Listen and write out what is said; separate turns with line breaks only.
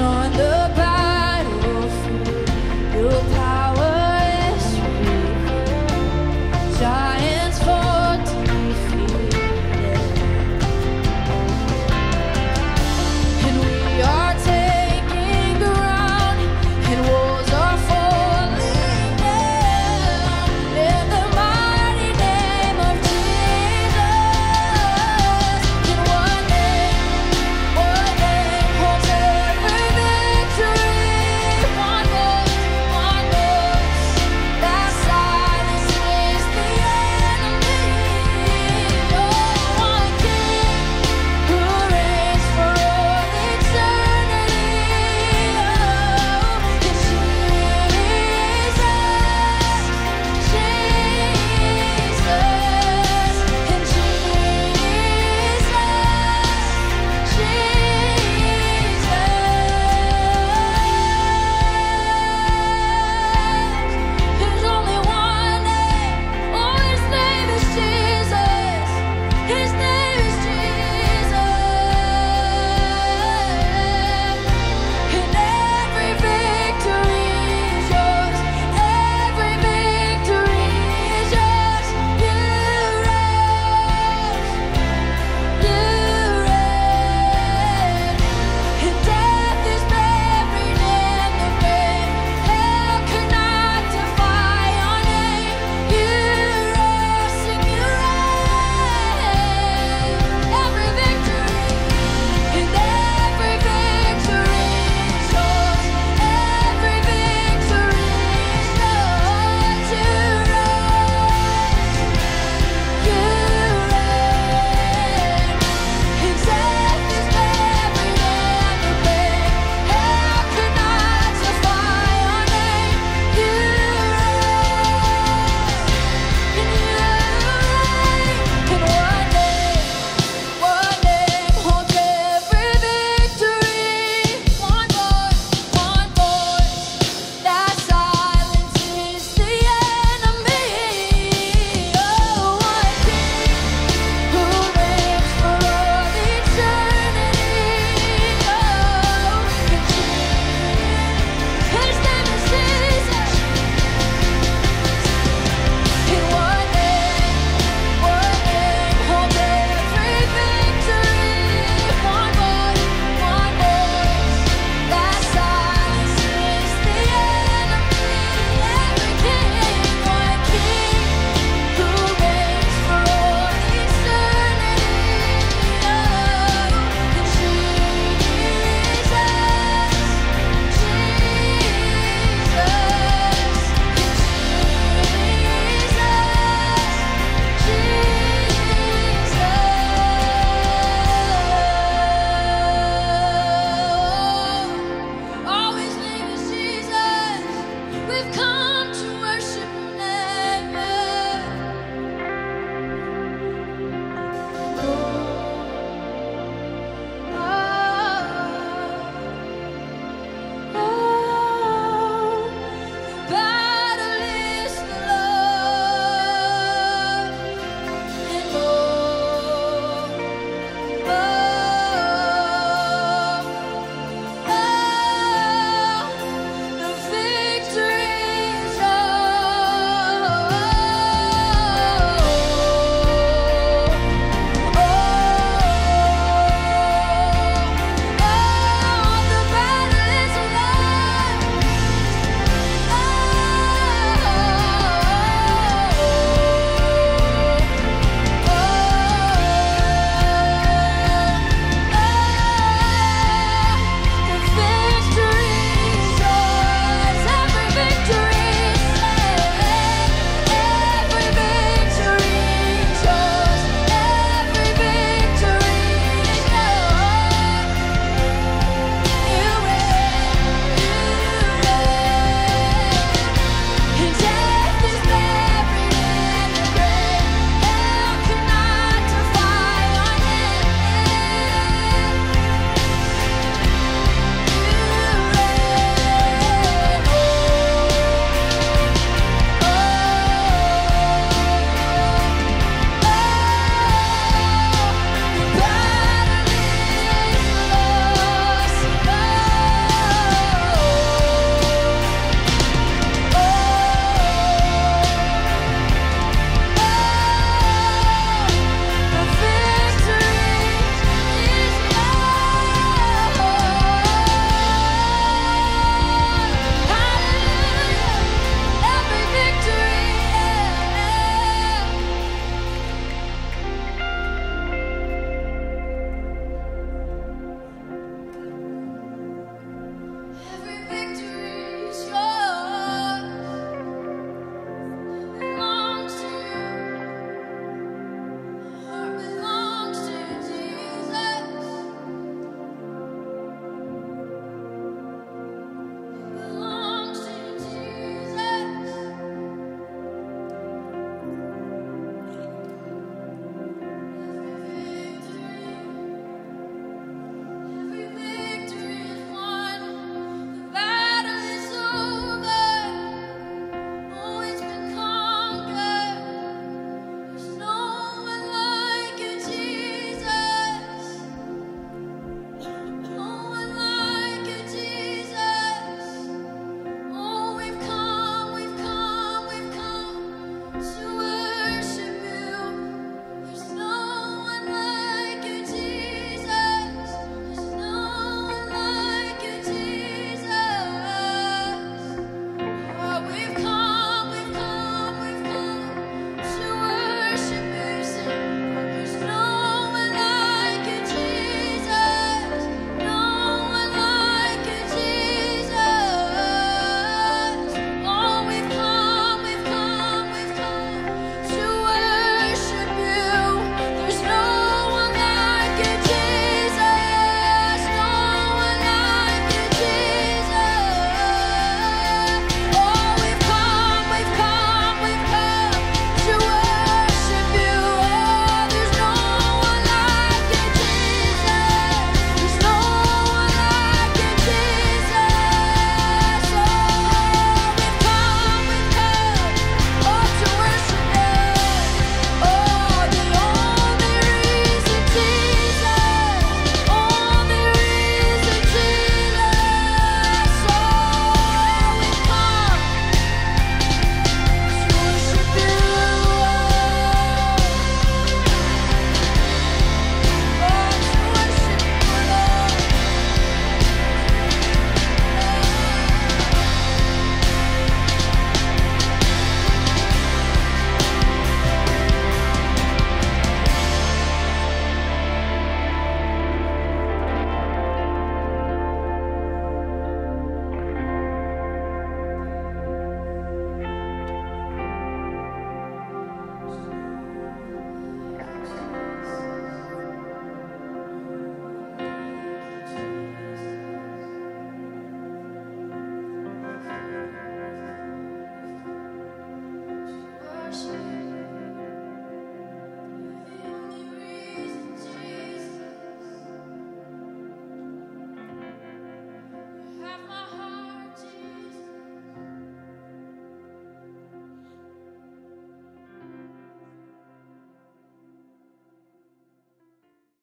on the